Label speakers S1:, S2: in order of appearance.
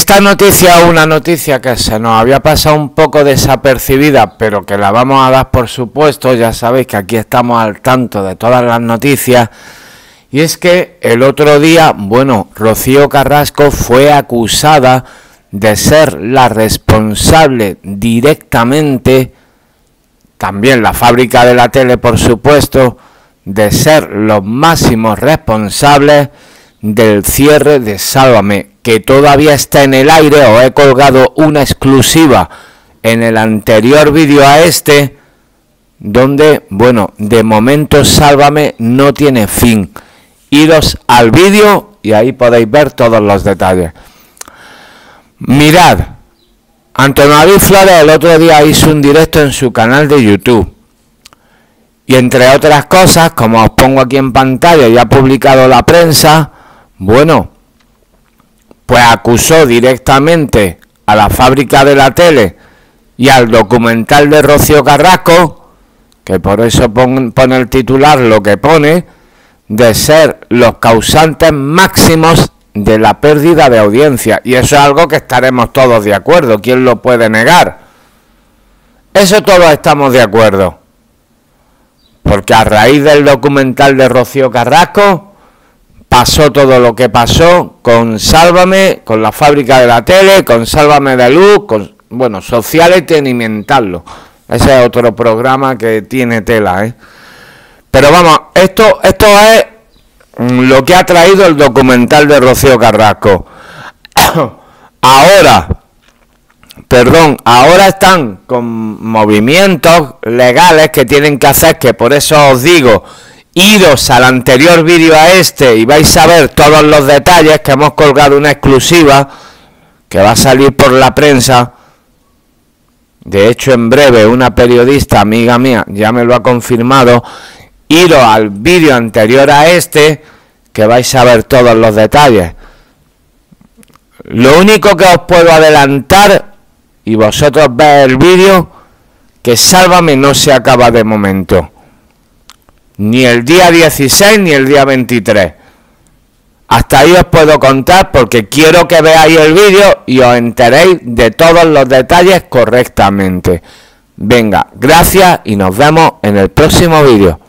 S1: Esta noticia una noticia que se nos había pasado un poco desapercibida, pero que la vamos a dar por supuesto, ya sabéis que aquí estamos al tanto de todas las noticias. Y es que el otro día, bueno, Rocío Carrasco fue acusada de ser la responsable directamente, también la fábrica de la tele por supuesto, de ser los máximos responsables del cierre de Sálvame, que todavía está en el aire, os he colgado una exclusiva en el anterior vídeo a este, donde, bueno, de momento Sálvame no tiene fin. Iros al vídeo y ahí podéis ver todos los detalles. Mirad, Antonio David Flores el otro día hizo un directo en su canal de YouTube. Y entre otras cosas, como os pongo aquí en pantalla y ha publicado la prensa, bueno, pues acusó directamente a la fábrica de la tele y al documental de Rocío Carrasco, que por eso pone el titular lo que pone, de ser los causantes máximos de la pérdida de audiencia. Y eso es algo que estaremos todos de acuerdo. ¿Quién lo puede negar? Eso todos estamos de acuerdo. Porque a raíz del documental de Rocío Carrasco, pasó todo lo que pasó con Sálvame, con la fábrica de la tele, con Sálvame de Luz, con, bueno, social y tenimentarlo. Ese es otro programa que tiene tela, ¿eh? Pero vamos, esto, esto es lo que ha traído el documental de Rocío Carrasco. ahora, perdón, ahora están con movimientos legales que tienen que hacer, que por eso os digo, iros al anterior vídeo a este y vais a ver todos los detalles que hemos colgado una exclusiva que va a salir por la prensa. De hecho, en breve una periodista amiga mía ya me lo ha confirmado. Iros al vídeo anterior a este que vais a ver todos los detalles. Lo único que os puedo adelantar y vosotros veis el vídeo que Sálvame no se acaba de momento ni el día 16 ni el día 23. Hasta ahí os puedo contar porque quiero que veáis el vídeo y os enteréis de todos los detalles correctamente. Venga, gracias y nos vemos en el próximo vídeo.